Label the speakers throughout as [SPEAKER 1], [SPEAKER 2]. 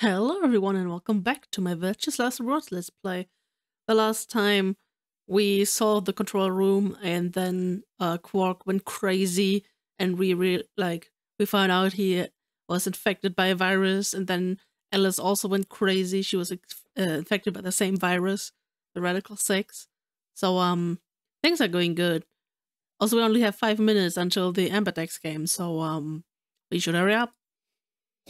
[SPEAKER 1] Hello everyone and welcome back to my Virtuous Last Words Let's Play. The last time we saw the control room and then uh, Quark went crazy and we like we found out he was infected by a virus and then Alice also went crazy. She was uh, infected by the same virus, the Radical Six. So um things are going good. Also we only have five minutes until the Ambidex game, so um we should hurry up.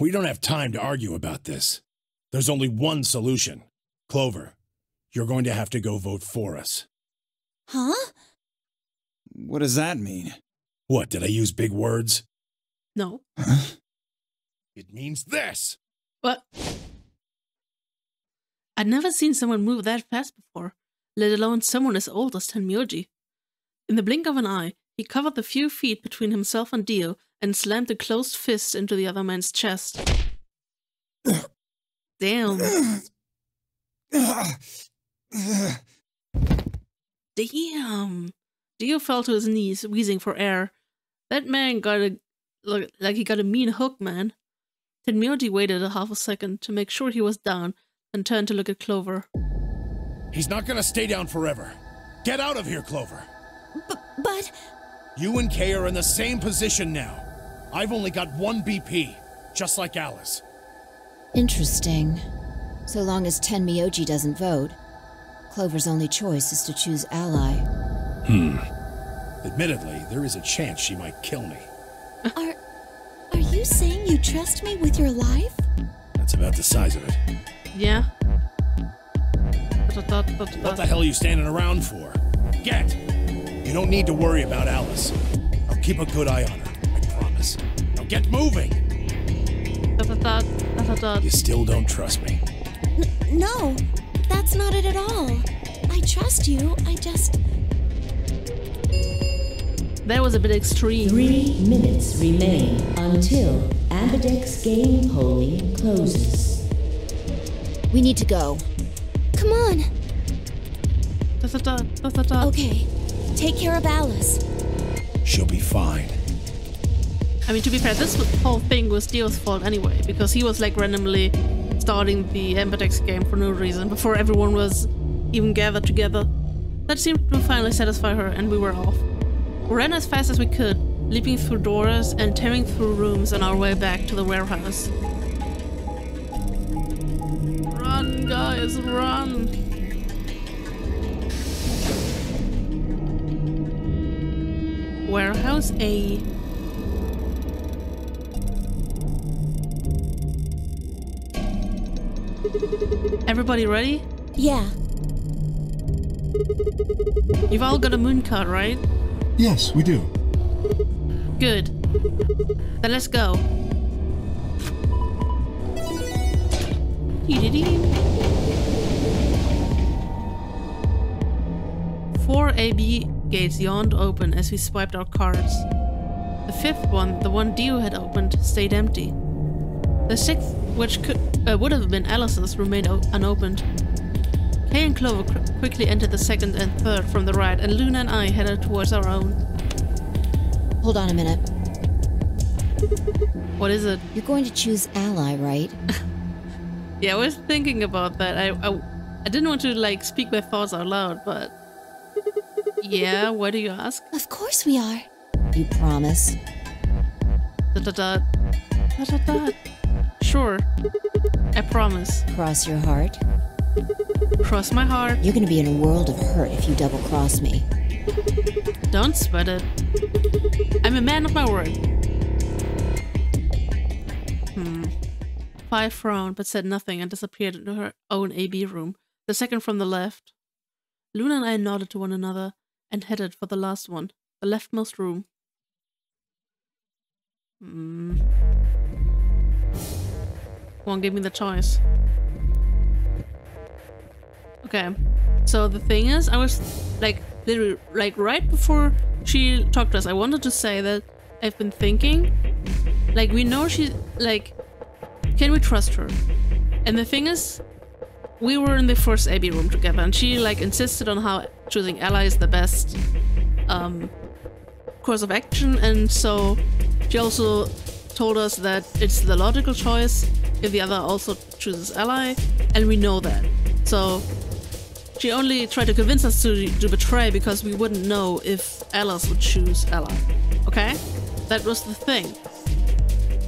[SPEAKER 2] We don't have time to argue about this. There's only one solution. Clover, you're going to have to go vote for us.
[SPEAKER 3] Huh?
[SPEAKER 4] What does that mean?
[SPEAKER 2] What, did I use big words?
[SPEAKER 1] No.
[SPEAKER 2] It means this!
[SPEAKER 1] But I'd never seen someone move that fast before, let alone someone as old as Tenmyouji. In the blink of an eye, he covered the few feet between himself and Dio and slammed a closed fist into the other man's chest. Damn. Damn. Dio fell to his knees, wheezing for air. That man got a look like he got a mean hook, man. Tenmyouji waited a half a second to make sure he was down, and turned to look at Clover.
[SPEAKER 2] He's not gonna stay down forever. Get out of here, Clover.
[SPEAKER 3] B but
[SPEAKER 2] You and Kay are in the same position now. I've only got one BP, just like Alice.
[SPEAKER 3] interesting. So long as Tenmyouji doesn't vote, Clover's only choice is to choose ally. Hmm.
[SPEAKER 2] Admittedly, there is a chance she might kill me.
[SPEAKER 3] Are are you saying you trust me with your life?
[SPEAKER 2] That's about the size of it.
[SPEAKER 1] Yeah.
[SPEAKER 2] What the hell are you standing around for? Get! You don't need to worry about Alice. I'll keep a good eye on her, I promise. Now get moving! You still don't trust me.
[SPEAKER 3] No, that's not it at all. I trust you. I just
[SPEAKER 1] That was a bit extreme.
[SPEAKER 5] Three minutes remain until Ambidex game polling closes.
[SPEAKER 3] we need to go. Come on. Okay. Take care of Alice.
[SPEAKER 2] She'll be fine.
[SPEAKER 1] I mean, to be fair, this whole thing was Dio's fault anyway, because he was like randomly starting the Ambidex game for no reason before everyone was even gathered together. That seemed to finally satisfy her, and we were off. We ran as fast as we could, leaping through doors and tearing through rooms on our way back to the warehouse. Run, guys, run! Warehouse A. Everybody ready?
[SPEAKER 3] Yeah.
[SPEAKER 1] You've all got a moon card, right?
[SPEAKER 6] Yes, we do.
[SPEAKER 1] Good. Then let's go. Four AB gates yawned open as we swiped our cards. The fifth one, the one Dio had opened, stayed empty. The sixth, which could uh, would have been Alice's, remained unopened. Kay and Clover quickly entered the second and third from the right, and Luna and I headed towards our own.
[SPEAKER 3] Hold on a minute.
[SPEAKER 1] What is it?
[SPEAKER 3] You're going to choose ally, right?
[SPEAKER 1] Yeah, I was thinking about that. I, I, I didn't want to like speak my thoughts out loud, but yeah. what do you ask?
[SPEAKER 3] of course we are. You promise?
[SPEAKER 1] Da da da da da da. Sure, promise.
[SPEAKER 3] Cross your heart.
[SPEAKER 1] Cross my heart.
[SPEAKER 3] You're gonna be in a world of hurt if you double cross me.
[SPEAKER 1] Don't sweat it. I'm a man of my word. Hmm. Phi frowned but said nothing and disappeared into her own AB room, the second from the left. Luna and I nodded to one another and headed for the last one, the leftmost room. Hmm. Won't give me the choice. Okay. So the thing is, I was like literally like right before she talked to us, I wanted to say that I've been thinking like we know she like can we trust her? And the thing is we were in the first AB room together and she like insisted on how choosing ally is the best um course of action and so she also told us that it's the logical choice if the other also chooses ally, and we know that. So she only tried to convince us to, to betray because we wouldn't know if Alice would choose ally. Okay? That was the thing.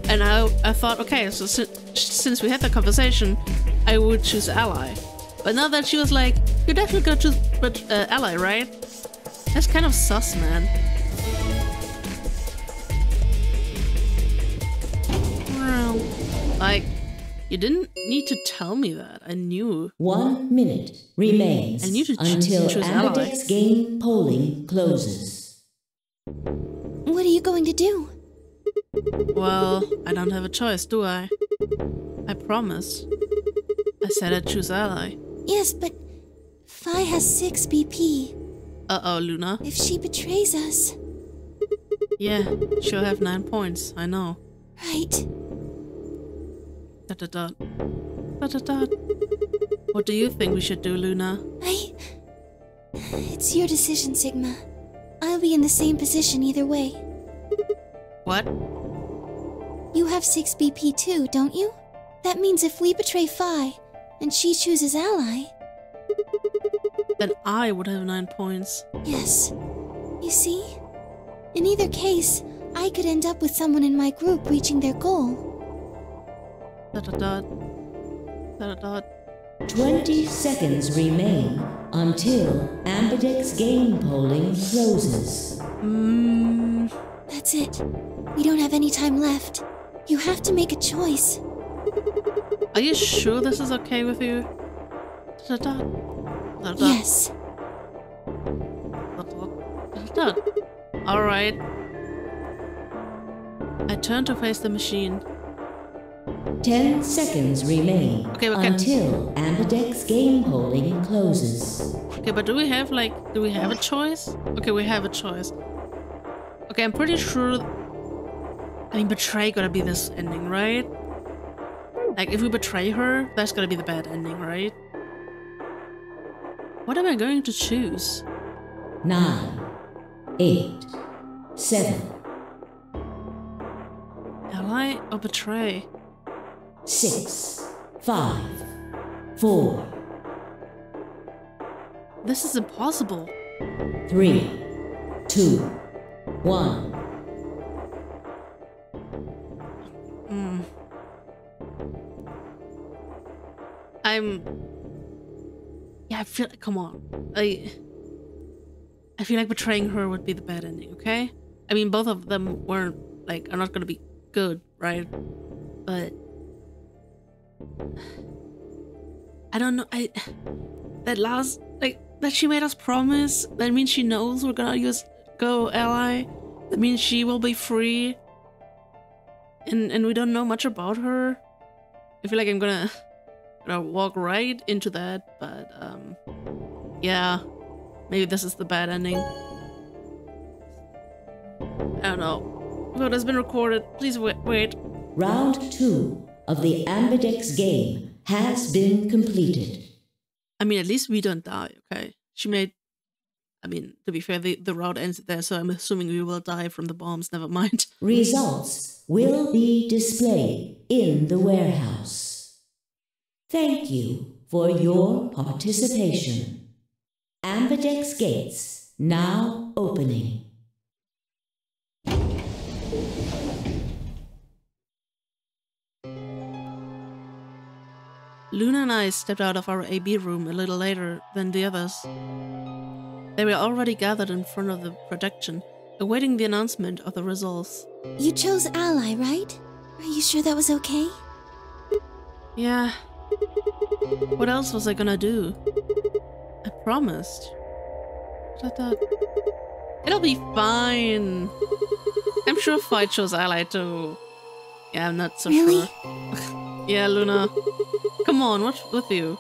[SPEAKER 1] And I, I thought, okay, so si since we had that conversation, I would choose ally. But now that she was like, you're definitely gonna choose but, uh, ally, right? That's kind of sus, man. Like, you didn't need to tell me that. I knew.
[SPEAKER 5] One minute remains
[SPEAKER 1] I knew to choose-
[SPEAKER 5] until
[SPEAKER 1] choose
[SPEAKER 5] game polling closes.
[SPEAKER 3] What are you going to do?
[SPEAKER 1] Well, I don't have a choice, do I? I promise. I said I'd choose ally.
[SPEAKER 3] Yes, but Phi has 6 BP.
[SPEAKER 1] Uh-oh, Luna.
[SPEAKER 3] If she betrays us.
[SPEAKER 1] Yeah, she'll have nine points. I know.
[SPEAKER 3] Right.
[SPEAKER 1] Dot dot dot. Dot dot dot. What do you think we should do, Luna?
[SPEAKER 3] I. It's your decision, Sigma. I'll be in the same position either way.
[SPEAKER 1] What?
[SPEAKER 3] You have 6 BP too, don't you? That means if we betray Phi and she chooses ally,
[SPEAKER 1] Then I would have nine points.
[SPEAKER 3] yes. You see? In either case, I could end up with someone in my group reaching their goal.
[SPEAKER 1] Dot dot dot. Dot dot dot.
[SPEAKER 5] 20 seconds remain until Ambidex game polling closes.
[SPEAKER 1] Mmm.
[SPEAKER 3] That's it. We don't have any time left. You have to make a choice.
[SPEAKER 1] Are you sure this is okay with you?
[SPEAKER 3] Yes.
[SPEAKER 1] Alright. I turn to face the machine.
[SPEAKER 5] 10 seconds remain
[SPEAKER 1] Okay,
[SPEAKER 5] until Ambidex game polling closes.
[SPEAKER 1] Okay, but do we have like do we have a choice? Okay, we have a choice. Okay, I'm pretty sure I mean betray gotta be this ending, right? Like if we betray her, that's gotta be the bad ending, right? What am I going to choose?
[SPEAKER 5] 9, 8, 7,
[SPEAKER 1] Ally or betray?
[SPEAKER 5] 6, 5, 4,
[SPEAKER 1] This is impossible.
[SPEAKER 5] 3, 2, 1.
[SPEAKER 1] Mm. I'm. Yeah, I feel. Come on, I. I feel like betraying her would be the bad ending. Okay, I mean both of them weren't like are not gonna be good, right? But I don't know. I that last like that she made us promise. That means she knows we're gonna use go ally. That means she will be free and and we don't know much about her. I feel like I'm gonna gonna walk right into that, but um, yeah, maybe this is the bad ending. I don't know. Vote has been recorded. Please wait. wait.
[SPEAKER 5] Round 2 of the Ambidex game has been completed.
[SPEAKER 1] I mean, at least we don't die. Okay, she made. I mean, to be fair, the the route ends there, so I'm assuming we will die from the bombs. Never mind.
[SPEAKER 5] Results will be displayed in the warehouse. Thank you for your participation. Ambidex gates now opening.
[SPEAKER 1] And I stepped out of our AB room a little later than the others. They were already gathered in front of the projection, awaiting the announcement of the results.
[SPEAKER 3] You chose ally, right? Are you sure that was okay?
[SPEAKER 1] Yeah. What else was I gonna do? I promised. It'll be fine. I'm sure Phi chose ally too. Yeah, I'm not so
[SPEAKER 3] Really?
[SPEAKER 1] sure. yeah, Luna. Come on, what's with you?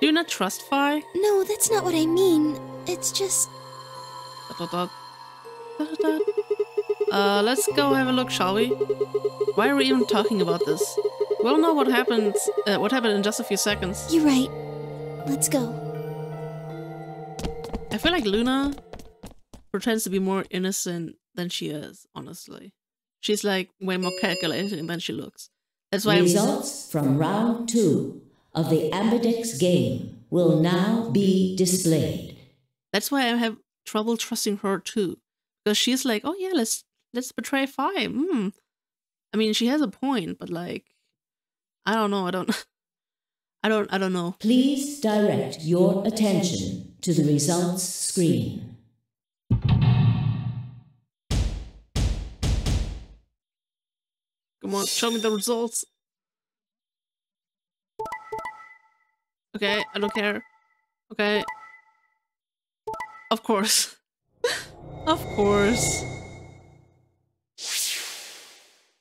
[SPEAKER 1] Do you not trust Phi?
[SPEAKER 3] No, that's not what I mean. It's just.
[SPEAKER 1] Uh, let's go have a look, shall we? Why are we even talking about this? We'll know what happens. Uh, what happened in just a few seconds.
[SPEAKER 3] You're right. Let's go.
[SPEAKER 1] I feel like Luna pretends to be more innocent than she is. Honestly, she's like way more calculating than she looks. That's why I'm
[SPEAKER 5] Results from round two of the Ambidex game will now be displayed.
[SPEAKER 1] that's why I have trouble trusting her too. Because she's like, oh yeah, let's let's betray five. Hmm. I mean, she has a point, but like, I don't know. I don't. I don't. I don't know.
[SPEAKER 5] Please direct your attention to the results screen.
[SPEAKER 1] Come on, show me the results. Okay, I don't care. Okay. Of course. of course.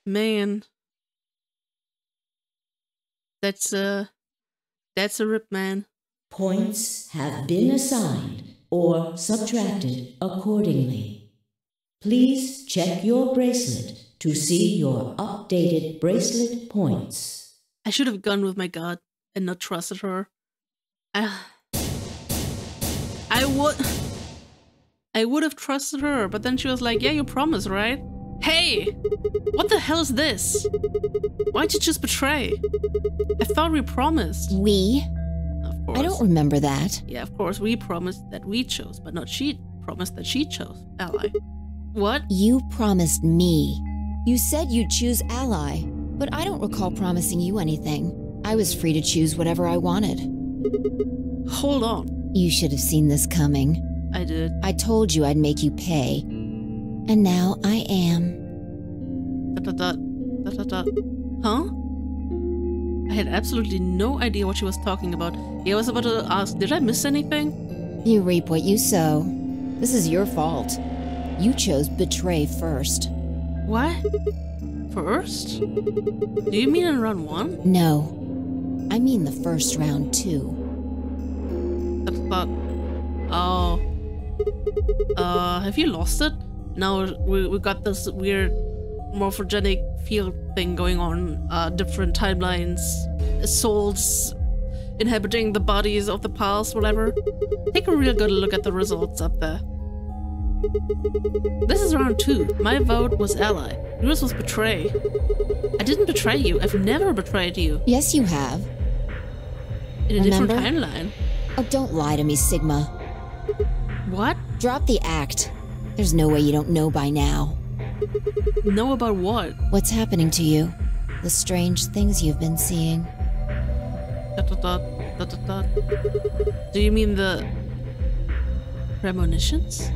[SPEAKER 1] Man. That's a that's a rip man.
[SPEAKER 5] Points have been assigned or subtracted accordingly. Please check your bracelet to see your updated bracelet points.
[SPEAKER 1] I should have gone with my gut and not trusted her. I, I would I would have trusted her, but then she was like, "Yeah, you promised, right?" Hey, what the hell is this? Why'd you just betray? I thought we promised.
[SPEAKER 3] We?
[SPEAKER 1] Of course.
[SPEAKER 3] I don't remember that.
[SPEAKER 1] Yeah, of course, we promised that we chose, but not she promised that she chose ally. What?
[SPEAKER 3] You promised me. You said you'd choose ally, but I don't recall promising you anything. I was free to choose whatever I wanted.
[SPEAKER 1] Hold on.
[SPEAKER 3] You should have seen this coming.
[SPEAKER 1] I did.
[SPEAKER 3] I told you I'd make you pay. And now I am.
[SPEAKER 1] Dot dot dot dot dot dot. Huh? I had absolutely no idea what she was talking about. Yeah, I was about to ask, did I miss anything?
[SPEAKER 3] You reap what you sow. This is your fault. You chose betray first.
[SPEAKER 1] What? First? Do you mean in round one?
[SPEAKER 3] No. I mean the first round, too.
[SPEAKER 1] I thought. Oh. Uh, have you lost it? Now we, we got this weird morphogenic field thing going on. Uh, different timelines, souls inhabiting the bodies of the past, whatever. Take a real good look at the results up there. This is round two. My vote was ally. Yours was betray. I didn't betray you. I've never betrayed you.
[SPEAKER 3] Yes, you have.
[SPEAKER 1] In a different timeline.
[SPEAKER 3] Oh, don't lie to me, Sigma.
[SPEAKER 1] What?
[SPEAKER 3] Drop the act. There's no way you don't know by now.
[SPEAKER 1] Know about what?
[SPEAKER 3] What's happening to you? The strange things you've been seeing.
[SPEAKER 1] Do you mean the premonitions?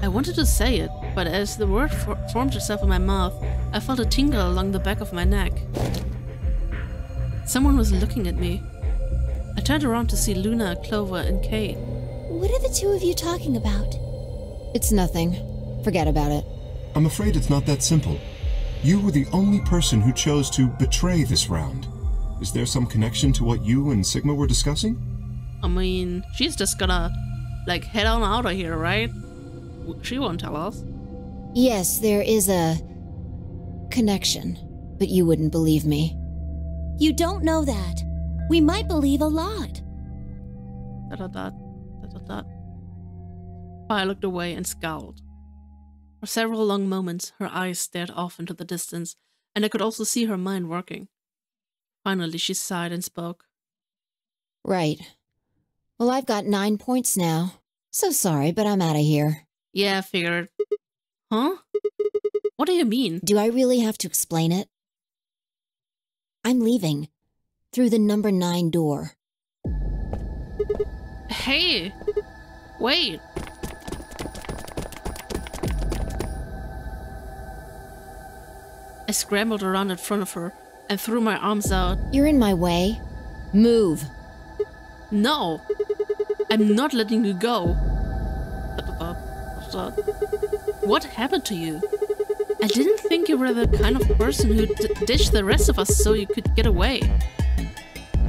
[SPEAKER 1] I wanted to say it, but as the word for formed itself in my mouth, I felt a tingle along the back of my neck. Someone was looking at me. I turned around to see Luna, Clover, and Kate.
[SPEAKER 3] What are the two of you talking about? It's nothing. Forget about it.
[SPEAKER 6] I'm afraid it's not that simple. You were the only person who chose to betray this round. Is there some connection to what you and Sigma were discussing?
[SPEAKER 1] I mean, she's just gonna, like, head on out of here, right? W- She won't tell us.
[SPEAKER 3] Yes, there is a connection, but you wouldn't believe me.
[SPEAKER 7] You don't know that. We might believe a lot.
[SPEAKER 1] Dot dot dot dot dot dot. I looked away and scowled. For several long moments, her eyes stared off into the distance, and I could also see her mind working. Finally, she sighed and spoke.
[SPEAKER 3] Right. Well, I've got nine points now. So sorry, but I'm out of here.
[SPEAKER 1] Yeah, figured. Huh? What do you mean?
[SPEAKER 3] Do I really have to explain it? I'm leaving. Through the number nine door.
[SPEAKER 1] Hey! Wait! I scrambled around in front of her and threw my arms out.
[SPEAKER 3] You're in my way. Move.
[SPEAKER 1] No! I'm not letting you go. What happened to you? I didn't think you were the kind of person who'd ditch the rest of us so you could get away.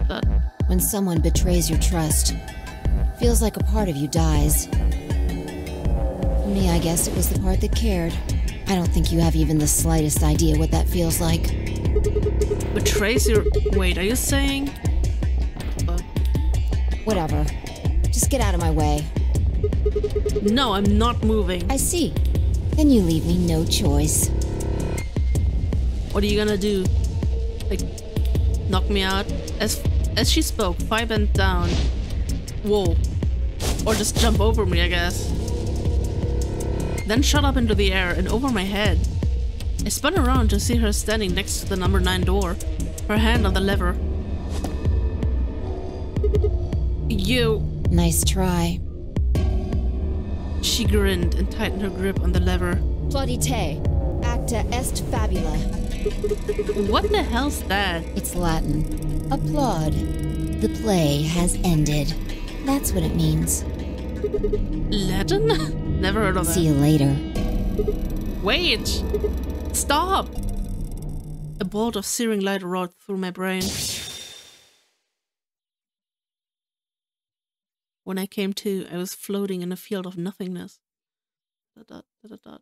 [SPEAKER 1] But
[SPEAKER 3] When someone betrays your trust, feels like a part of you dies. For me, I guess it was the part that cared. I don't think you have even the slightest idea what that feels like.
[SPEAKER 1] betrays your. Wait, are you saying? Uh,
[SPEAKER 3] Whatever. Just get out of my way.
[SPEAKER 1] No, I'm not moving.
[SPEAKER 3] I see. Then you leave me no choice.
[SPEAKER 1] What are you gonna do? Like, knock me out. As as she spoke, Phi bent down. Whoa. Or just jump over me, I guess. Then shot up into the air and over my head. I spun around to see her standing next to the number 9 door, her hand on the lever. You.
[SPEAKER 3] Nice try.
[SPEAKER 1] She grinned and tightened her grip on the lever.
[SPEAKER 3] Plaudite, acta est fabula.
[SPEAKER 1] What the hell's that?
[SPEAKER 3] It's Latin. Applaud. The play has ended. That's what it means.
[SPEAKER 1] Latin? Never heard of
[SPEAKER 3] See you later.
[SPEAKER 1] Wait! Stop! A bolt of searing light roared through my brain. When I came to, I was floating in a field of nothingness. Dot, dot, dot, dot, dot.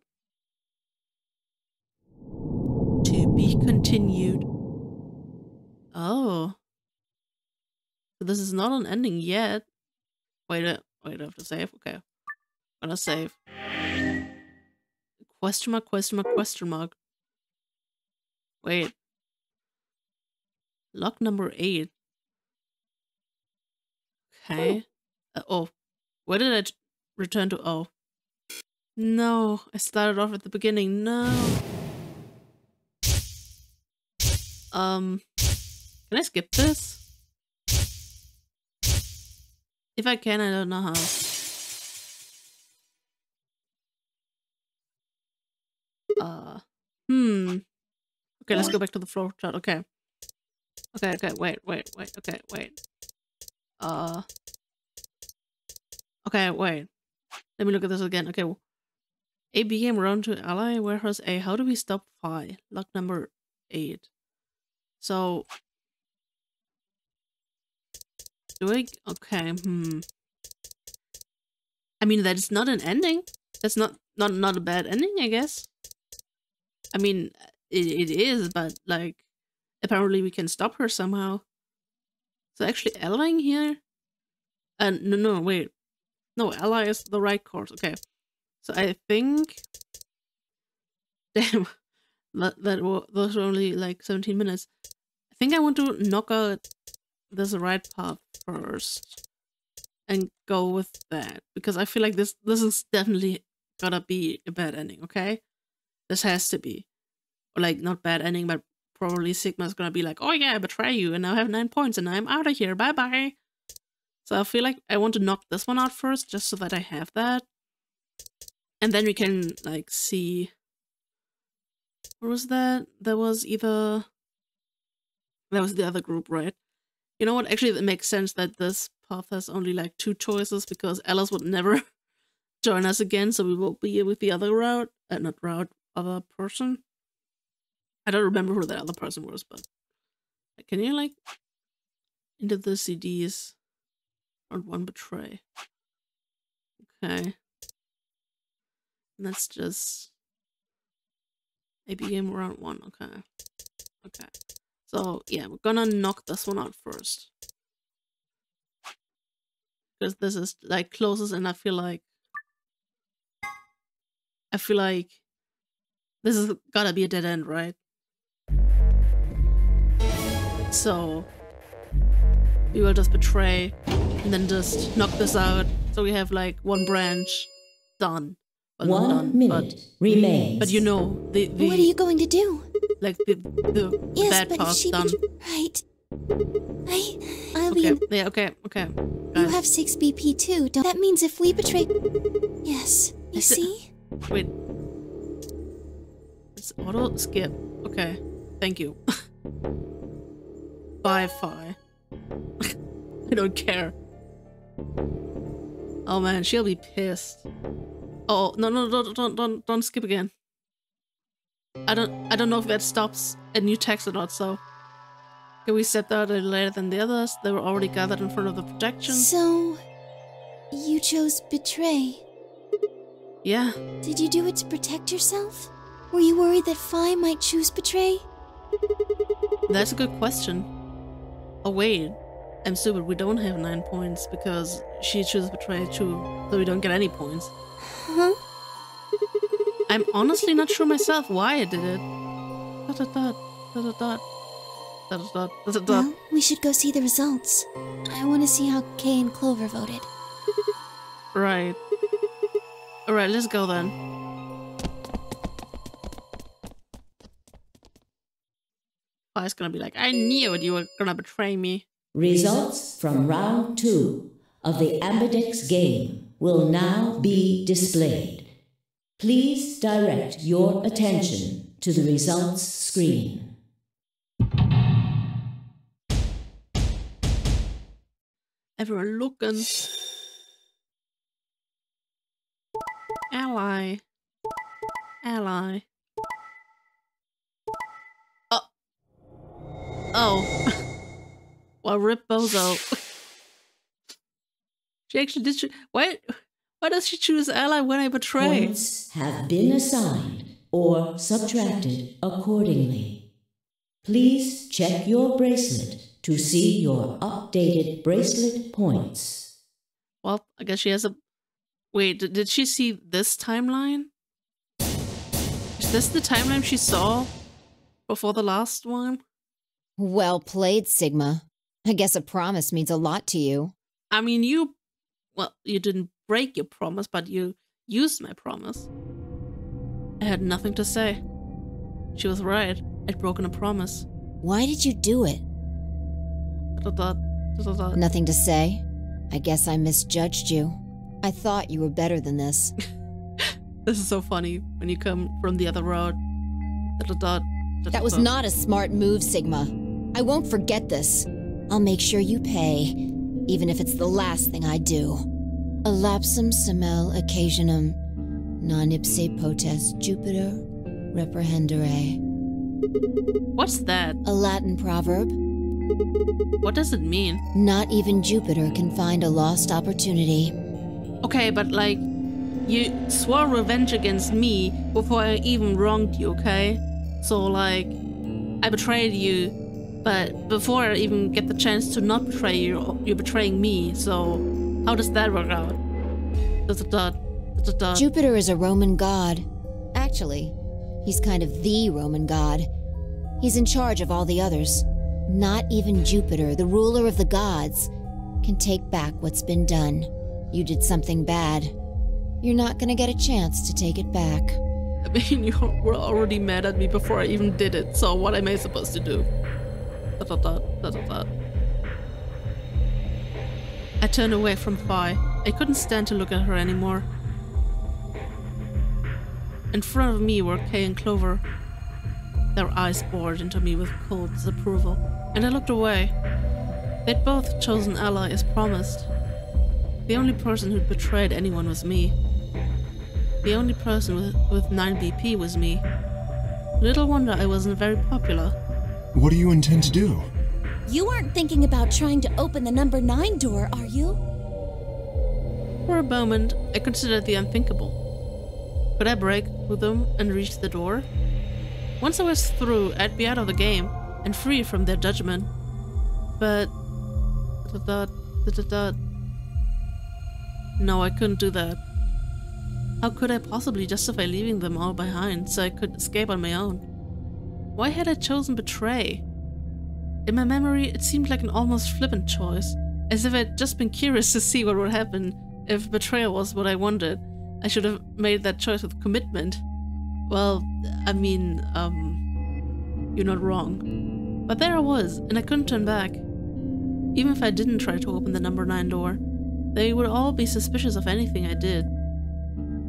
[SPEAKER 1] To be continued. Oh. So this is not an ending yet. Wait, uh, wait, I have to save? Okay. I'm gonna save. Question mark, question mark, question mark. Wait. Lock number eight. Okay. Oh. Where did I return to? Oh. No. I started off at the beginning. No. Um. Can I skip this? If I can, I don't know how. Uh, hmm. Okay, let's go back to the flow chart. Okay. Okay, okay, wait, wait, wait, okay, wait. Uh. Okay, wait. Let me look at this again. Okay. A became run to ally warehouse A. How do we stop Phi? Lock number eight. So. Do I? Okay, hmm. I mean, that is not an ending. That's not not not a bad ending, I guess. I mean, it, it is, but like, apparently we can stop her somehow. So actually, allying here, and no, no, wait, no, ally is the right course. Okay, so I think, damn, that that those were only like seventeen minutes. I think I want to knock out this right path first and go with that because I feel like this this is definitely gotta be a bad ending. Okay, this has to be, or like not bad ending, but probably Sigma's gonna be like, oh yeah, I betray you, and now I have nine points, and I'm out of here. Bye bye. So I feel like I want to knock this one out first, just so that I have that, and then we can like see. What was that? That was either. That was the other group, right? You know what? Actually, it makes sense that this path has only like two choices because Alice would never join us again, so we won't be with the other route, uh, not route, other person. I don't remember who that other person was, but can you like into the CDs on one betray? Okay, and that's just a game round one. Okay, okay. So yeah, we're gonna knock this one out first. Because this is like closest and I feel like I feel like this is gotta be a dead end, right? So we will just betray and then just knock this out. So we have like one branch done. Well,
[SPEAKER 5] One
[SPEAKER 1] done,
[SPEAKER 5] minute
[SPEAKER 1] but,
[SPEAKER 5] remains.
[SPEAKER 1] but you know the, the
[SPEAKER 7] What are you going to do?
[SPEAKER 1] like the the
[SPEAKER 7] Yes,
[SPEAKER 1] bad
[SPEAKER 7] but
[SPEAKER 1] part
[SPEAKER 7] she
[SPEAKER 1] done.
[SPEAKER 7] right. I I
[SPEAKER 1] Okay.
[SPEAKER 7] mean,
[SPEAKER 1] Yeah. Okay. Okay.
[SPEAKER 7] you have six BP too. Don't, that means if we betray, yes, you
[SPEAKER 1] Is it-
[SPEAKER 7] see.
[SPEAKER 1] Wait. It's auto skip. Okay. Thank you. Bye, Phi. I don't care. Oh man, she'll be pissed. Oh no no don't don't don't don't skip again. I don't I don't know if that stops a new text or not. So can we a little later than the others? They were already gathered in front of the projection.
[SPEAKER 7] So, you chose betray.
[SPEAKER 1] Yeah.
[SPEAKER 7] Did you do it to protect yourself? Were you worried that Phi might choose betray?
[SPEAKER 1] That's a good question. Oh wait, I'm stupid. We don't have nine points because she chooses betray too, so we don't get any points.
[SPEAKER 7] Huh?
[SPEAKER 1] I'm honestly not sure myself why I did it. Dot dot dot dot dot dot. Dot, dot, dot, dot, dot.
[SPEAKER 7] Well, we should go see the results. I want to see how Kay and Clover voted.
[SPEAKER 1] Right. Alright, let's go then. Gonna be like, I knew it, you were gonna betray me.
[SPEAKER 5] Results from round two of the Ambidex game will now be displayed. Please direct your attention to the results screen.
[SPEAKER 1] Everyone looking. Ally. Ally. Oh. well, rip Bozo. she actually did. Cho- why? Why does she choose ally when I betray?
[SPEAKER 5] Points have been assigned or subtracted accordingly. Please check your bracelet to see your updated bracelet points.
[SPEAKER 1] Well, I guess she has a. Wait, did, did she see this timeline? Is this the timeline she saw before the last one?
[SPEAKER 3] Well played, Sigma. I guess a promise means a lot to you.
[SPEAKER 1] I mean, you. Well, you didn't break your promise, but you used my promise. I had nothing to say. She was right. I'd broken a promise.
[SPEAKER 3] Why did you do it? Nothing to say? I guess I misjudged you. I thought you were better than this.
[SPEAKER 1] This is so funny when you come from the other road.
[SPEAKER 3] That was not a smart move, Sigma. I won't forget this. I'll make sure you pay, even if it's the last thing I do. Elapsum semel occasionem, non ipse potest Jupiter reprehendere.
[SPEAKER 1] What's that?
[SPEAKER 3] A Latin proverb.
[SPEAKER 1] What does it mean?
[SPEAKER 3] Not even Jupiter can find a lost opportunity.
[SPEAKER 1] Okay, but like, you swore revenge against me before I even wronged you, okay? So, like, I betrayed you, but before I even get the chance to not betray you, you're betraying me, so how does that work out?
[SPEAKER 3] Jupiter is a Roman god. Actually, he's kind of the Roman god. He's in charge of all the others. Not even Jupiter, the ruler of the gods, can take back what's been done. You did something bad. You're not gonna get a chance to take it back.
[SPEAKER 1] I mean, you were already mad at me before I even did it, so what am I supposed to do? I turned away from Phi. I couldn't stand to look at her anymore. In front of me were Kay and Clover. Their eyes bored into me with cold disapproval, and I looked away. They'd both chosen ally as promised. The only person who'd betrayed anyone was me. The only person with, with 9 BP was me. Little wonder I wasn't very popular.
[SPEAKER 6] What do you intend to do?
[SPEAKER 7] You aren't thinking about trying to open the number 9 door, are you?
[SPEAKER 1] For a moment, I considered the unthinkable. Could I break through them and reach the door? Once I was through, I'd be out of the game and free from their judgment. But. Da, da, da, da, da. No, I couldn't do that. How could I possibly justify leaving them all behind so I could escape on my own? Why had I chosen betray? In my memory, it seemed like an almost flippant choice, as if I'd just been curious to see what would happen if betrayal was what I wanted. I should have made that choice with commitment. Well, I mean, um, you're not wrong. But there I was, and I couldn't turn back. Even if I didn't try to open the number 9 door, they would all be suspicious of anything I did.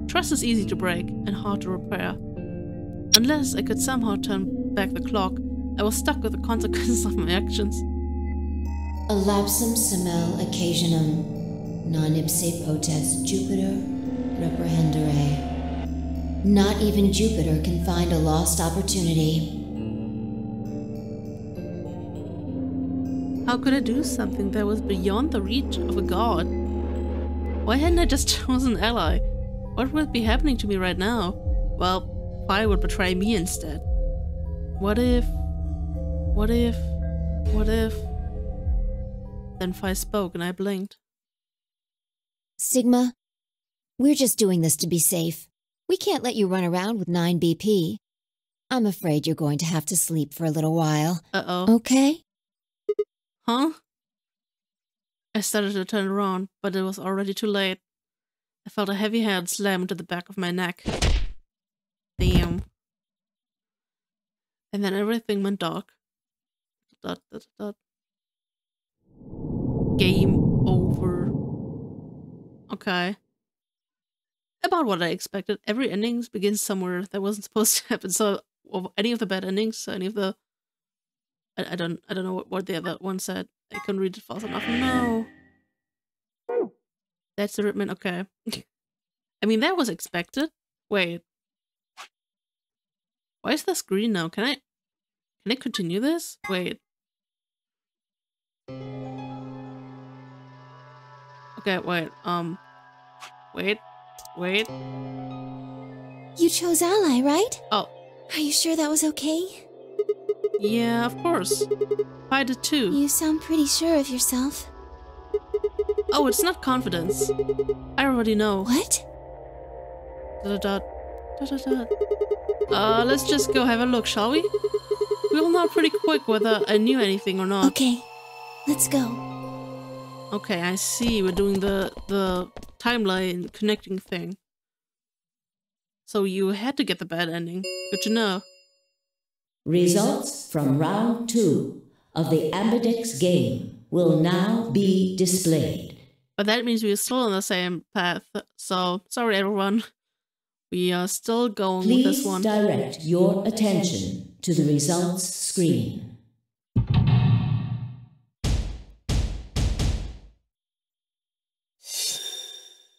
[SPEAKER 1] Trust is easy to break and hard to repair. Unless I could somehow turn back the clock, I was stuck with the consequences of my actions.
[SPEAKER 3] Elapsum semel occasionem, non ipse potest Jupiter reprehendere. Not even Jupiter can find a lost opportunity.
[SPEAKER 1] How could I do something that was beyond the reach of a god? Why hadn't I just chosen an ally? What would be happening to me right now? Well, Phi would betray me instead. What if... What if... What if... Then Phi spoke and I blinked.
[SPEAKER 3] Sigma, we're just doing this to be safe. We can't let you run around with 9 BP. I'm afraid you're going to have to sleep for a little while.
[SPEAKER 1] Uh-oh.
[SPEAKER 3] Okay?
[SPEAKER 1] Huh? I started to turn around, but it was already too late. I felt a heavy hand slam into the back of my neck. Damn. And then everything went dark. Dot, dot, dot. Game over. Okay. About what I expected. Every ending begins somewhere that wasn't supposed to happen. So, of any of the bad endings, so any of the I, I don't I don't know what, what the other one said. I couldn't read it fast enough. No. That's the Rittman. Okay. I mean, that was expected. Wait. Why is this green now? Can I... Can I continue this? Wait. Okay, wait. Um... Wait. Wait.
[SPEAKER 7] You chose Ally, right?
[SPEAKER 1] Oh.
[SPEAKER 7] Are you sure that was okay?
[SPEAKER 1] Yeah, of course. I did too.
[SPEAKER 7] You sound pretty sure of yourself.
[SPEAKER 1] Oh, it's not confidence. I already know.
[SPEAKER 7] What?
[SPEAKER 1] Da da da da da. Uh, let's just go have a look, shall we? We'll know pretty quick whether I knew anything or not.
[SPEAKER 7] Okay, let's go.
[SPEAKER 1] Okay, I see. We're doing the the timeline connecting thing. So you had to get the bad ending. Good to know.
[SPEAKER 5] Results from round two of the Ambidex game will now be displayed.
[SPEAKER 1] But that means we're still on the same path. So sorry, everyone. We are still going
[SPEAKER 5] Please
[SPEAKER 1] with this one.
[SPEAKER 5] direct your attention to the results screen.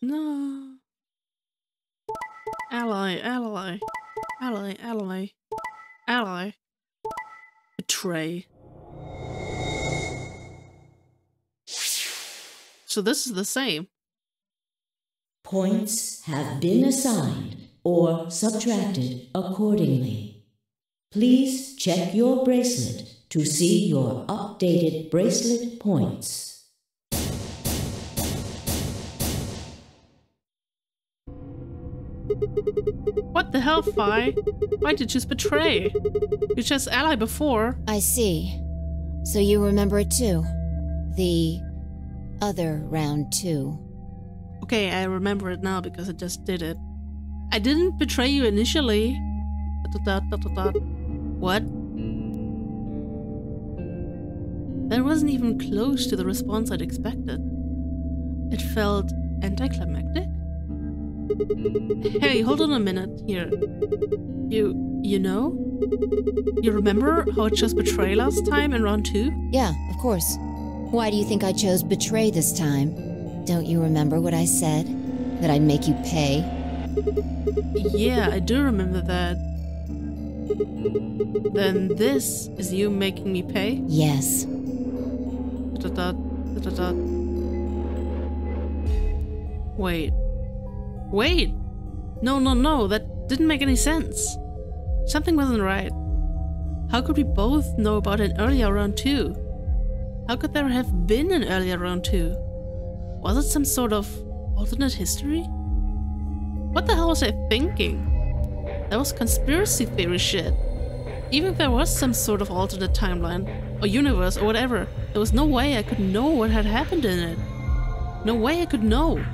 [SPEAKER 1] No. Ally, ally, ally, ally, ally. Betray. So this is the same.
[SPEAKER 5] Points have been assigned or subtracted accordingly. Please check your bracelet to see your updated bracelet points.
[SPEAKER 1] What the hell, Phi? Why did you choose betray? You just ally before.
[SPEAKER 3] I see. So you remember it too? The other round two.
[SPEAKER 1] Okay, I remember it now because I just did it. I didn't betray you initially. What? That wasn't even close to the response I'd expected. It felt anticlimactic. Hey, hold on a minute here. You, you know? You remember how I chose betray last time in round two?
[SPEAKER 3] Yeah, of course. Why do you think I chose betray this time? Don't you remember what I said? That I'd make you pay?
[SPEAKER 1] Yeah, I do remember that. Then this is you making me pay?
[SPEAKER 3] Yes.
[SPEAKER 1] Wait. Wait! No, no, no, that didn't make any sense. Something wasn't right. How could we both know about an earlier round two? How could there have been an earlier round two? Was it some sort of alternate history? What the hell was I thinking? That was conspiracy theory shit. Even if there was some sort of alternate timeline, or universe, or whatever, there was no way I could know what had happened in it. No way I could know.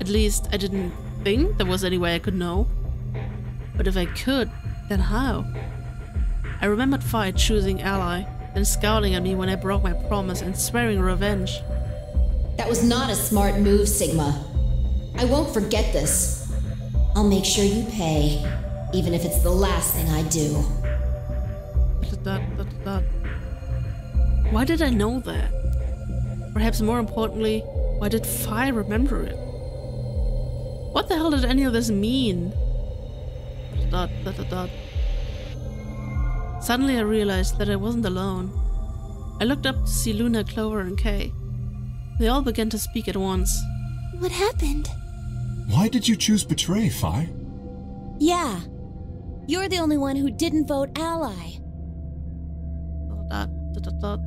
[SPEAKER 1] At least, I didn't think there was any way I could know. But if I could, then how? I remembered Phi choosing ally, and scowling at me when I broke my promise and swearing revenge.
[SPEAKER 3] That was not a smart move, Sigma. I won't forget this. I'll make sure you pay, even if it's the last thing I do.
[SPEAKER 1] Why did I know that? Perhaps more importantly, why did Phi remember it? What the hell did any of this mean? Dot, dot, dot, dot. Suddenly I realized that I wasn't alone. I looked up to see Luna, Clover, and Kay. They all began to speak at once.
[SPEAKER 7] What happened?
[SPEAKER 6] Why did you choose Betray, Phi?
[SPEAKER 7] Yeah. You're the only one who didn't vote ally.
[SPEAKER 1] Dot, dot, dot, dot.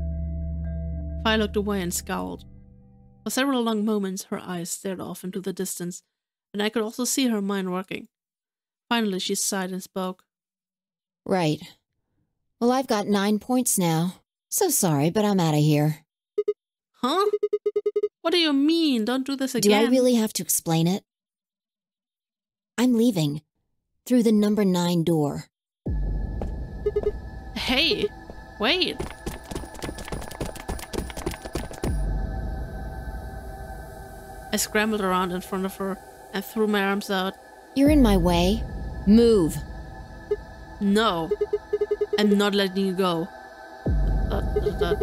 [SPEAKER 1] Phi looked away and scowled. For several long moments, her eyes stared off into the distance, and I could also see her mind working. Finally, she sighed and spoke.
[SPEAKER 3] Right. Well, I've got nine points now. So sorry, but I'm out of here.
[SPEAKER 1] Huh? What do you mean? Don't do this again. Do.
[SPEAKER 3] I really have to explain it? I'm leaving. Through the number nine door.
[SPEAKER 1] Hey, wait. I scrambled around in front of her and threw my arms out.
[SPEAKER 3] You're in my way. Move.
[SPEAKER 1] No, I'm not letting you go. Uh, uh,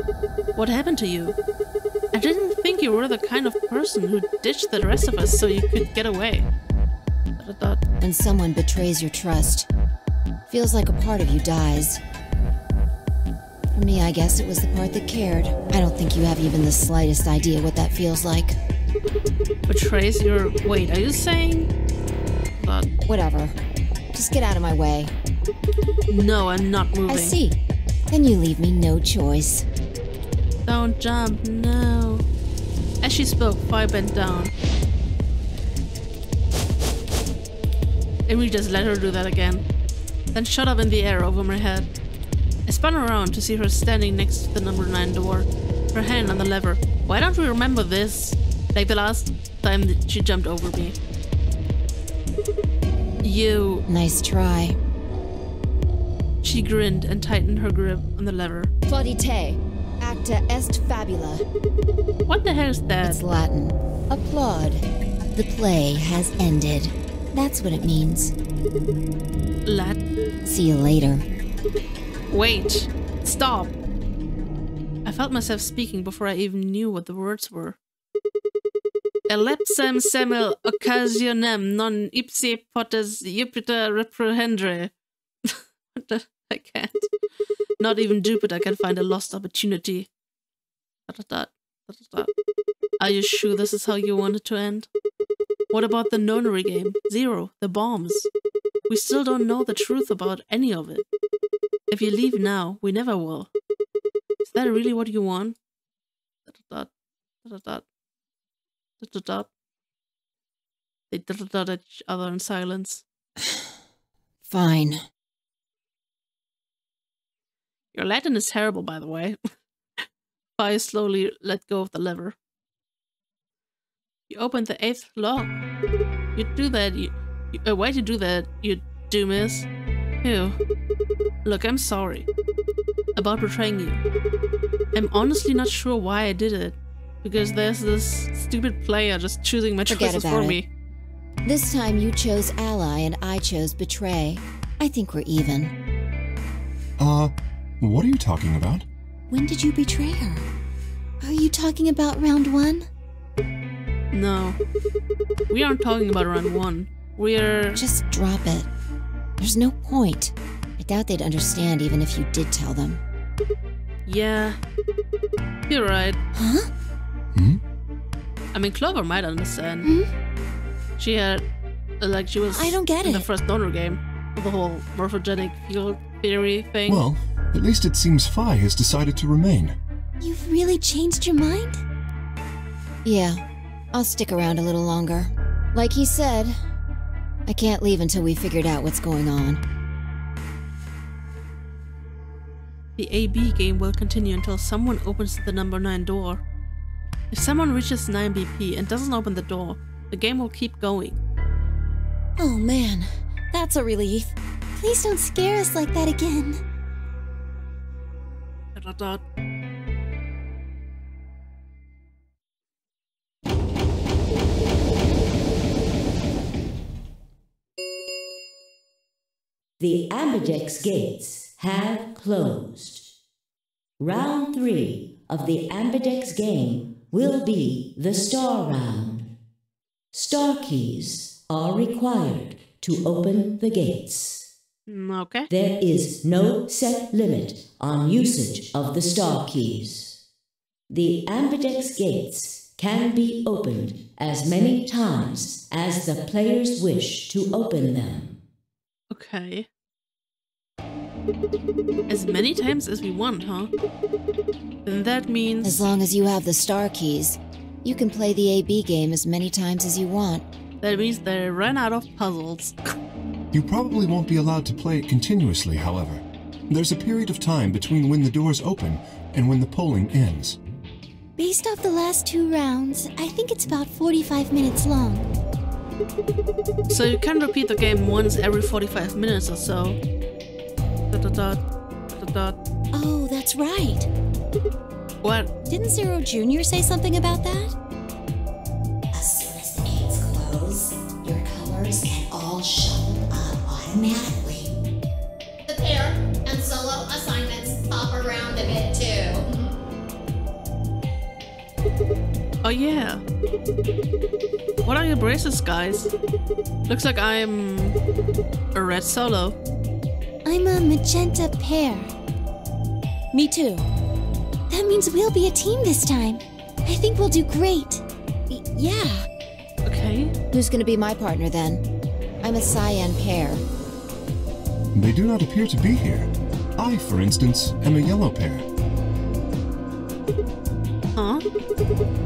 [SPEAKER 1] what happened to you? I didn't think you were the kind of person who ditched the rest of us so you could get away.
[SPEAKER 3] When someone betrays your trust, feels like a part of you dies. For me, I guess it was the part that cared. I don't think you have even the slightest idea what that feels like.
[SPEAKER 1] betrays your. Wait, are you saying? Uh,
[SPEAKER 3] Whatever. Just get out of my way.
[SPEAKER 1] no, I'm not moving.
[SPEAKER 3] I see. Then you leave me no choice.
[SPEAKER 1] Don't jump, no. As she spoke, Phi bent down. And we just let her do that again. Then shot up in the air over my head. I spun around to see her standing next to the number 9 door, her hand on the lever. Why don't we remember this? Like the last time that she jumped over me. You.
[SPEAKER 3] Nice try.
[SPEAKER 1] She grinned and tightened her grip on the lever.
[SPEAKER 3] Plaudite. Acta est fabula.
[SPEAKER 1] What the hell is that?
[SPEAKER 3] It's Latin. Applaud. The play has ended. That's what it means.
[SPEAKER 1] Lat.
[SPEAKER 3] See you later.
[SPEAKER 1] Wait! Stop! I felt myself speaking before I even knew what the words were. Elepsem semel occasionem non ipse potes Jupiter reprehendre. I can't. Not even Jupiter can find a lost opportunity. Are you sure this is how you want it to end? What about the nonary game? Zero, the bombs. We still don't know the truth about any of it. If you leave now, we never will. Is that really what you want? Dot, dot, dot, dot, dot, dot, dot. They dot, dot, at each other in silence.
[SPEAKER 3] Fine.
[SPEAKER 1] Your Latin is terrible, by the way. Phi slowly let go of the lever. You opened the eighth lock. You do that. You, you uh, why'd you do that? You do miss. Ew. Look, I'm sorry about betraying you. I'm honestly not sure why I did it. Because there's this stupid player just choosing my
[SPEAKER 3] Forget
[SPEAKER 1] choices
[SPEAKER 3] about
[SPEAKER 1] for
[SPEAKER 3] it.
[SPEAKER 1] me.
[SPEAKER 3] This time you chose ally and I chose betray. I think we're even.
[SPEAKER 6] Uh, what are you talking about?
[SPEAKER 7] When did you betray her? Are you talking about round one?
[SPEAKER 1] No. We aren't talking about round one. We're.
[SPEAKER 3] Just drop it. There's no point. I doubt they'd understand even if you did tell them.
[SPEAKER 1] Yeah. You're right.
[SPEAKER 7] Huh?
[SPEAKER 6] Hmm?
[SPEAKER 1] I mean, Clover might understand.
[SPEAKER 7] Hmm?
[SPEAKER 1] She had, like, she was.
[SPEAKER 7] I don't get
[SPEAKER 1] in the first nonary game. The whole morphogenic field theory thing.
[SPEAKER 6] Well, at least it seems Phi has decided to remain.
[SPEAKER 7] You've really changed your mind?
[SPEAKER 3] Yeah, I'll stick around a little longer. Like he said, I can't leave until we figured out what's going on.
[SPEAKER 1] The AB game will continue until someone opens the number 9 door. If someone reaches 9 BP and doesn't open the door, the game will keep going.
[SPEAKER 7] Oh man, that's a relief. Please don't scare us like that again.
[SPEAKER 1] Dot, dot, dot.
[SPEAKER 5] The Ambidex gates have closed. Round three of the Ambidex game will be the Star Round. Star keys are required to open the gates.
[SPEAKER 1] Mm, Okay.
[SPEAKER 5] There is no set limit on usage of the star keys. The Ambidex gates can be opened as many times as the players wish to open them.
[SPEAKER 1] Okay. As many times as we want, huh? Then that means.
[SPEAKER 3] As long as you have the star keys, you can play the AB game as many times as you want.
[SPEAKER 1] That means they ran out of puzzles.
[SPEAKER 6] You probably won't be allowed to play it continuously, however. There's a period of time between when the doors open and when the polling ends.
[SPEAKER 7] Based off the last two rounds, I think it's about 45 minutes long.
[SPEAKER 1] So you can repeat the game once every 45 minutes or so. Dot dot dot dot dot.
[SPEAKER 7] Oh, that's right.
[SPEAKER 1] What?
[SPEAKER 7] Didn't Zero Jr. say something about that?
[SPEAKER 8] As soon as the gates close, your colors get all shuffled up automatically.
[SPEAKER 9] The pair and solo assignments hop around a bit too.
[SPEAKER 1] Oh yeah. What are your braces, guys? Looks like I'm a red solo.
[SPEAKER 7] I'm a magenta pair. Me too. That means we'll be a team this time. I think we'll do great. Y- yeah.
[SPEAKER 1] Okay.
[SPEAKER 3] Who's gonna be my partner then? I'm a cyan pair.
[SPEAKER 6] They do not appear to be here. I, for instance, am a yellow pair.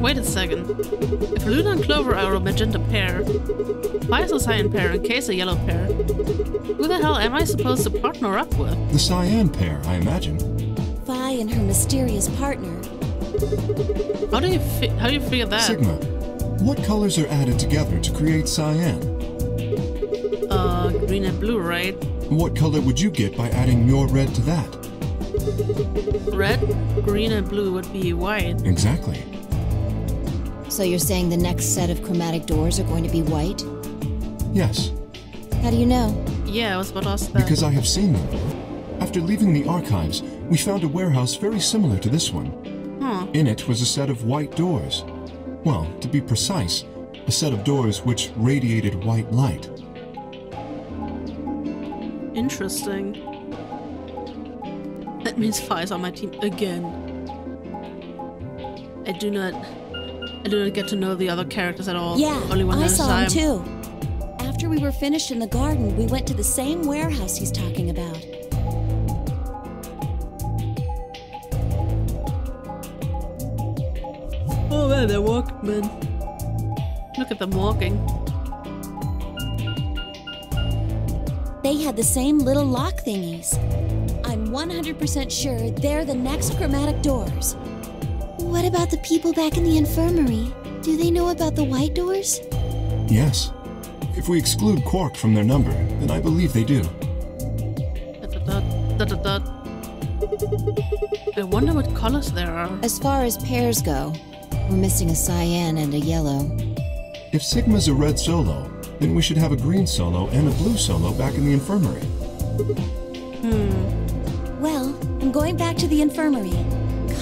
[SPEAKER 1] Wait a second. If Luna and Clover are a magenta pair, why is a cyan pair and K's a yellow pair? Who the hell am I supposed to partner up with?
[SPEAKER 6] The cyan pair, I imagine.
[SPEAKER 7] Phi and her mysterious partner.
[SPEAKER 1] How do you fi- how do you figure that?
[SPEAKER 6] Sigma, what colors are added together to create cyan?
[SPEAKER 1] Uh, green and blue, right?
[SPEAKER 6] What color would you get by adding your red to that?
[SPEAKER 1] Red, green, and blue would be white.
[SPEAKER 6] Exactly.
[SPEAKER 3] So you're saying the next set of chromatic doors are going to be white?
[SPEAKER 6] Yes,
[SPEAKER 3] How do you know?
[SPEAKER 1] Yeah, I was about to ask that.
[SPEAKER 6] because I have seen them. After leaving the archives, we found a warehouse very similar to this one.
[SPEAKER 1] Huh.
[SPEAKER 6] In it was a set of white doors. Well, to be precise, a set of doors which radiated white light.
[SPEAKER 1] Interesting. That means Phi's on my team again. I do not. I didn't get to know the other characters at all.
[SPEAKER 7] Yeah,
[SPEAKER 1] Only one
[SPEAKER 7] I saw
[SPEAKER 1] time.
[SPEAKER 7] him too. After we were finished in the garden, we went to the same warehouse he's talking about.
[SPEAKER 1] Oh man, they're walking, man. Look at them walking.
[SPEAKER 7] They had the same little lock thingies. I'm 100% sure they're the next chromatic doors.
[SPEAKER 10] What about the people back in the infirmary? Do they know about the white doors?
[SPEAKER 6] Yes. If we exclude Quark from their number, then I believe they do.
[SPEAKER 1] I wonder what colors there are.
[SPEAKER 3] As far as pairs go, we're missing a cyan and a yellow.
[SPEAKER 6] If Sigma's a red solo, then we should have a green solo and a blue solo back in the infirmary. Hmm.
[SPEAKER 7] Well, I'm going back to the infirmary.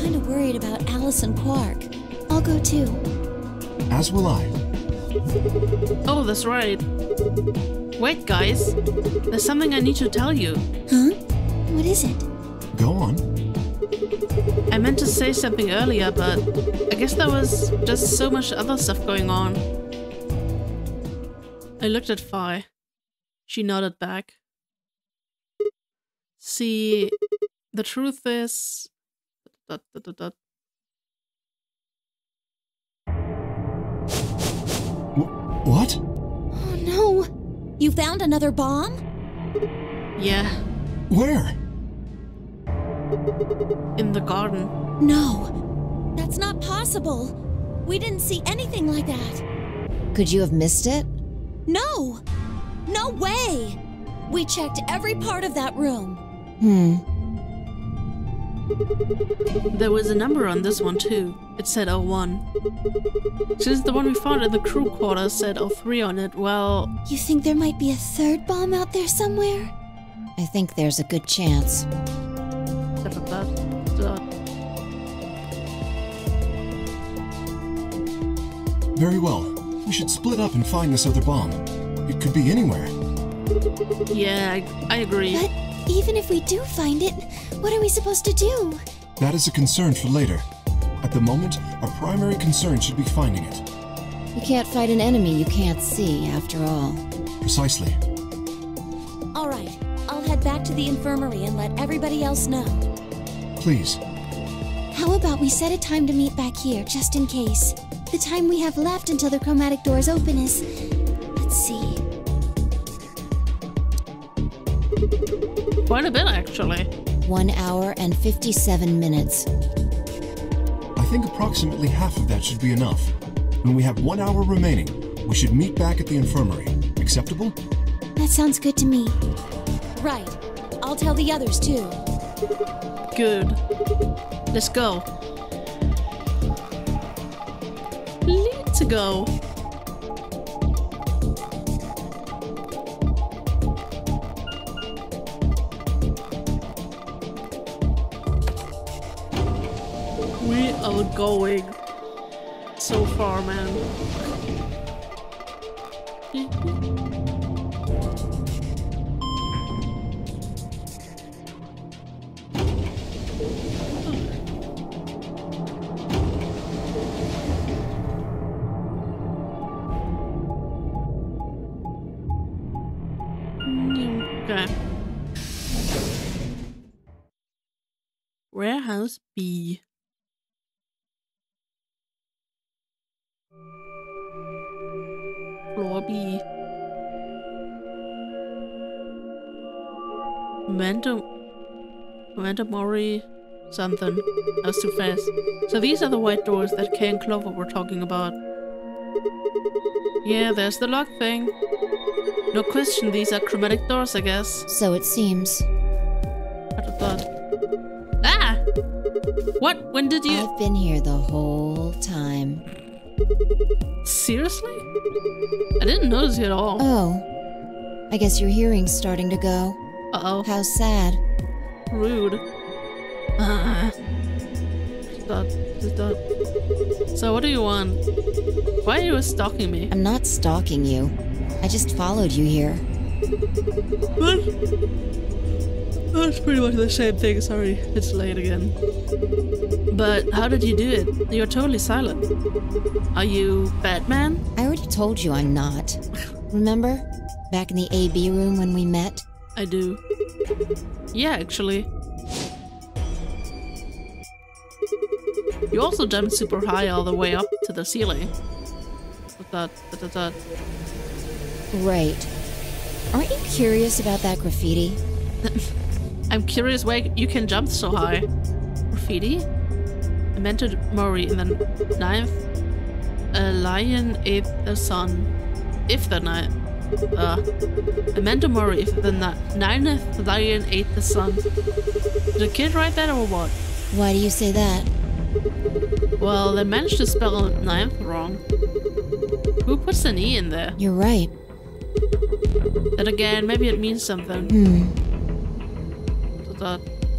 [SPEAKER 7] Kinda worried about Allison and Quark.
[SPEAKER 10] I'll go too.
[SPEAKER 6] As will I.
[SPEAKER 1] Oh, that's right. Wait, guys. There's something I need to tell you.
[SPEAKER 10] Huh? What is it?
[SPEAKER 6] Go on.
[SPEAKER 1] I meant to say something earlier, but I guess there was just so much other stuff going on. I looked at Phi. She nodded back. See, the truth is. Dot, dot, dot, dot.
[SPEAKER 6] Wh- what?
[SPEAKER 10] Oh no!
[SPEAKER 7] You found another bomb?
[SPEAKER 1] Yeah,
[SPEAKER 6] Where?
[SPEAKER 1] in the garden.
[SPEAKER 7] No. That's not possible. We didn't see anything like that.
[SPEAKER 3] Could you have missed it?
[SPEAKER 7] No! No way! We checked every part of that room.
[SPEAKER 3] Hmm.
[SPEAKER 1] There was a number on this one too. It said 01. Since the one we found in the crew quarter said 03 on it, well,
[SPEAKER 10] You think there might be a third bomb out there somewhere?
[SPEAKER 3] I think there's a good chance.
[SPEAKER 6] Very well. We should split up and find this other bomb. It could be anywhere.
[SPEAKER 1] yeah, I, I agree.
[SPEAKER 10] But even if we do find it, what are we supposed to do?
[SPEAKER 6] That is a concern for later. At the moment, our primary concern should be finding it.
[SPEAKER 3] You can't fight an enemy you can't see, after all.
[SPEAKER 6] Precisely.
[SPEAKER 7] All right, I'll head back to the infirmary and let everybody else know.
[SPEAKER 6] Please.
[SPEAKER 10] How about we set a time to meet back here, just in case? The time we have left until the chromatic doors open is. Let's see.
[SPEAKER 1] quite a bit, actually.
[SPEAKER 3] One hour and 57 minutes.
[SPEAKER 6] I think approximately half of that should be enough. When we have one hour remaining, we should meet back at the infirmary. Acceptable?
[SPEAKER 10] That sounds good to me. Right. I'll tell the others too.
[SPEAKER 1] Good. Let's go. Let's go. Going so far, man. Mori. Something. That was too fast. So these are the white doors that K and Clover were talking about. Yeah, there's the lock thing. No question, these are chromatic doors, I guess.
[SPEAKER 3] So it seems.
[SPEAKER 1] What a thought. Ah! What? When did you-
[SPEAKER 3] I've been here the whole time.
[SPEAKER 1] Seriously? I didn't notice you at all.
[SPEAKER 3] Oh. I guess your hearing's starting to go.
[SPEAKER 1] Uh-oh.
[SPEAKER 3] How sad.
[SPEAKER 1] Rude. Ah. That, that. So what do you want? Why are you stalking me?
[SPEAKER 3] I'm not stalking you. I just followed you here.
[SPEAKER 1] That's pretty much the same thing. Sorry, it's late again. But how did you do it? You're totally silent. Are you Batman?
[SPEAKER 3] I already told you I'm not. Remember? Back in the AB room when we met?
[SPEAKER 1] I do. Yeah, actually. You also jumped super high all the way up to the ceiling. That, that, that.
[SPEAKER 3] Right. Aren't you curious about that graffiti?
[SPEAKER 1] I'm curious why you can jump so high. Graffiti? I to Murray in the ninth. A lion ate the sun. If the ninth. Uh, Memento Mori if the ni- ninth lion ate the sun. Did a kid write that or what?
[SPEAKER 3] Why do you say that?
[SPEAKER 1] Well, they managed to spell ninth wrong. Who puts an E in there?
[SPEAKER 3] You're right.
[SPEAKER 1] Then again, maybe it means something.
[SPEAKER 3] Hmm.
[SPEAKER 1] Da,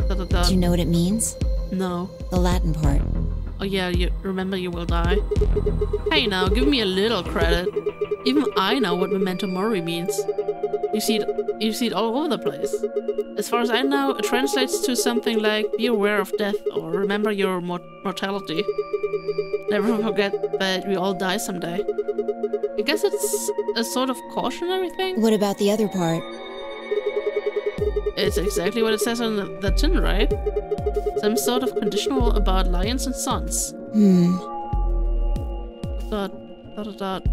[SPEAKER 1] da, da, da,
[SPEAKER 3] Do you know what it means?
[SPEAKER 1] No.
[SPEAKER 3] The Latin part.
[SPEAKER 1] Oh yeah, you remember you will die. Hey now, give me a little credit. Even I know what memento mori means. You see it you see it all over the place. As far as I know, it translates to something like be aware of death or remember your mor mortality. Never forget that we all die someday. I guess it's a sort of cautionary thing.
[SPEAKER 3] What about the other part?
[SPEAKER 1] It's exactly what it says on the, the tin, right? Some sort of conditional about lions and sons.
[SPEAKER 3] Hmm.
[SPEAKER 1] Dot, dot, dot.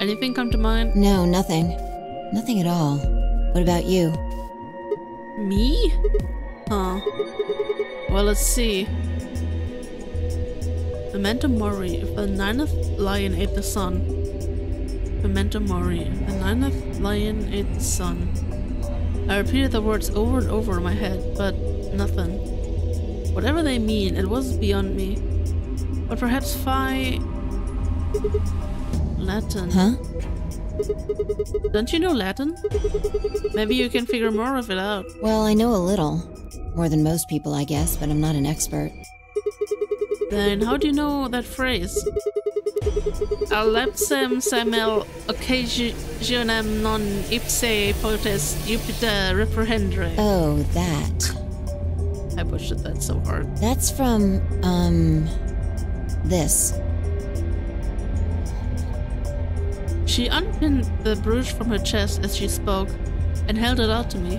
[SPEAKER 1] Anything come to mind?
[SPEAKER 3] No, nothing. Nothing at all. What about you?
[SPEAKER 1] Me? Huh. Well, let's see. Memento Mori, if the ninth lion ate the sun. Memento Mori, if the ninth lion ate the sun. I repeated the words over and over in my head, but nothing. Whatever they mean, it was beyond me. But perhaps Phi... Latin.
[SPEAKER 3] Huh?
[SPEAKER 1] Don't you know Latin? Maybe you can figure more of it out.
[SPEAKER 3] Well, I know a little. More than most people, I guess, but I'm not an expert.
[SPEAKER 1] Then how do you know that phrase? Alepsem semel occasionem non ipse potes Jupiter reprehendere.
[SPEAKER 3] Oh, that.
[SPEAKER 1] I butchered that so hard.
[SPEAKER 3] That's from, um, this.
[SPEAKER 1] She unpinned the brooch from her chest as she spoke and held it out to me.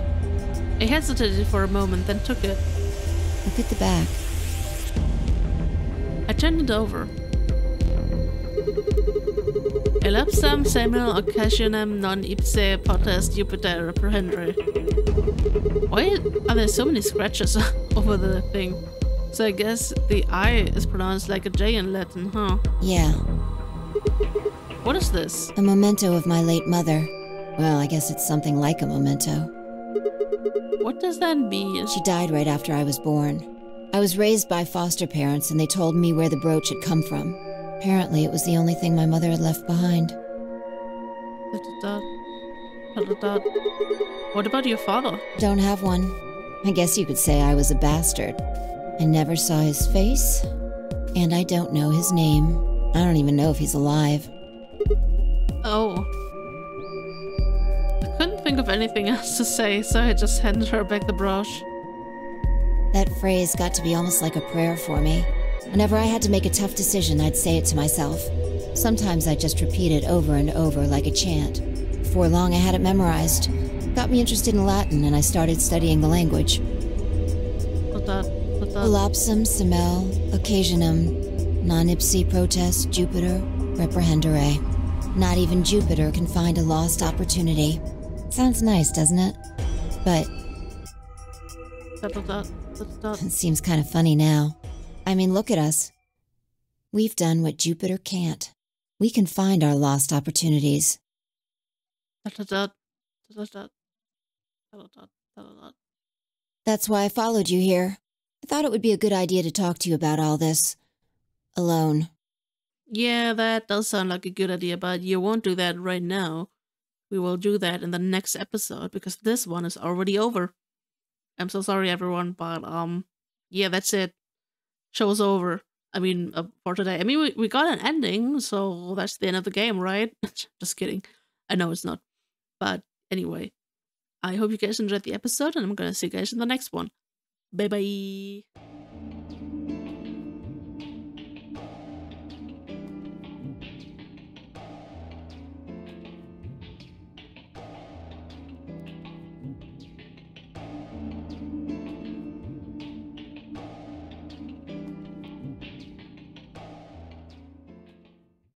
[SPEAKER 1] I hesitated for a moment, then took it.
[SPEAKER 3] Look at the back.
[SPEAKER 1] I turned it over. Elapsam seminal occasionem non ipse potest Jupiter reprehendere. Why are there so many scratches over the thing? So I guess the I is pronounced like a J in Latin, huh?
[SPEAKER 3] Yeah.
[SPEAKER 1] What is this?
[SPEAKER 3] A memento of my late mother. Well, I guess it's something like a memento.
[SPEAKER 1] What does that mean?
[SPEAKER 3] She died right after I was born. I was raised by foster parents, and they told me where the brooch had come from. Apparently, it was the only thing my mother had left behind.
[SPEAKER 1] What about your father?
[SPEAKER 3] Don't have one. I guess you could say I was a bastard. I never saw his face, and I don't know his name. I don't even know if he's alive.
[SPEAKER 1] Oh. I couldn't think of anything else to say, so I just handed her back the brush.
[SPEAKER 3] That phrase got to be almost like a prayer for me. Whenever I had to make a tough decision, I'd say it to myself. Sometimes I'd just repeat it over and over like a chant. Before long, I had it memorized. Got me interested in Latin, and I started studying the language.
[SPEAKER 1] What that? What that?
[SPEAKER 3] Elapsum semel occasionum non ipsi protest Jupiter reprehendere. Not even Jupiter can find a lost opportunity. Sounds nice, doesn't it? But. It seems kind of funny now. I mean, look at us. We've done what Jupiter can't. We can find our lost opportunities. That's why I followed you here. I thought it would be a good idea to talk to you about all this. Alone.
[SPEAKER 1] Yeah, that does sound like a good idea, but you won't do that right now. We will do that in the next episode because this one is already over. I'm so sorry, everyone, but um, yeah, that's it. Show's over. I mean, uh, for today. I mean, we, we got an ending, so that's the end of the game, right? Just kidding. I know it's not. But anyway, I hope you guys enjoyed the episode, and I'm gonna see you guys in the next one. Bye bye.